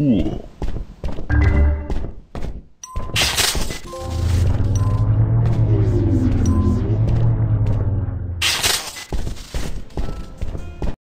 Cool